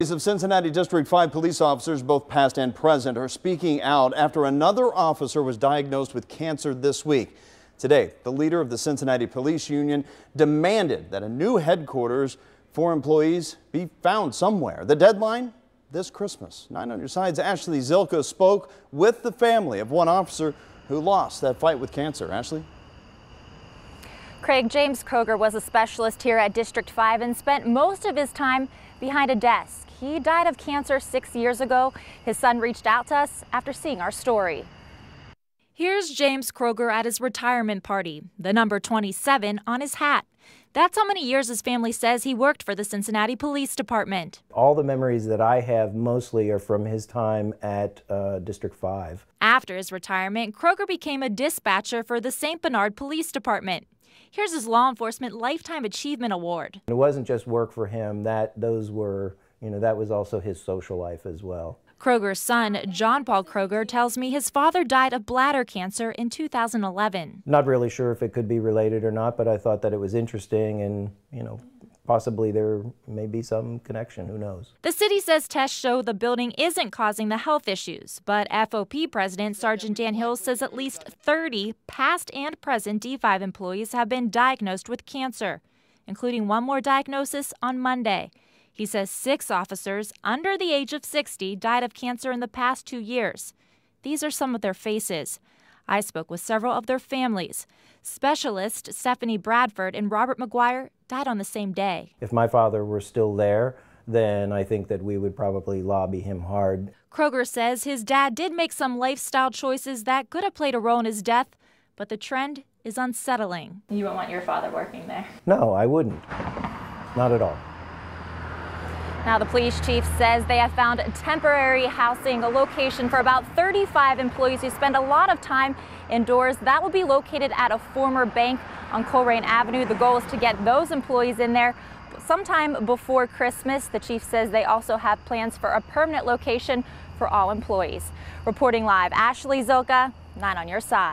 Of Cincinnati District 5 police officers, both past and present, are speaking out after another officer was diagnosed with cancer this week. Today, the leader of the Cincinnati Police Union demanded that a new headquarters for employees be found somewhere. The deadline? This Christmas. 9 on your side's Ashley Zilka spoke with the family of one officer who lost that fight with cancer. Ashley? Craig James Kroger was a specialist here at District 5 and spent most of his time behind a desk. He died of cancer six years ago. His son reached out to us after seeing our story. Here's James Kroger at his retirement party, the number 27 on his hat. That's how many years his family says he worked for the Cincinnati Police Department. All the memories that I have mostly are from his time at uh, District 5. After his retirement, Kroger became a dispatcher for the St. Bernard Police Department. Here's his Law Enforcement Lifetime Achievement Award. It wasn't just work for him, that those were, you know, that was also his social life as well. Kroger's son, John Paul Kroger, tells me his father died of bladder cancer in 2011. Not really sure if it could be related or not, but I thought that it was interesting and, you know, possibly there may be some connection. Who knows? The city says tests show the building isn't causing the health issues, but FOP President Sergeant Dan Hils says at least 30 past and present D5 employees have been diagnosed with cancer, including one more diagnosis on Monday. He says six officers under the age of 60 died of cancer in the past two years. These are some of their faces. I spoke with several of their families. Specialist Stephanie Bradford and Robert McGuire died on the same day. If my father were still there, then I think that we would probably lobby him hard. Kroger says his dad did make some lifestyle choices that could have played a role in his death, but the trend is unsettling. You wouldn't want your father working there? No, I wouldn't. Not at all. Now, the police chief says they have found temporary housing, a location for about 35 employees who spend a lot of time indoors. That will be located at a former bank on Colerain Avenue. The goal is to get those employees in there sometime before Christmas. The chief says they also have plans for a permanent location for all employees. Reporting live, Ashley Zilka, 9 on your side.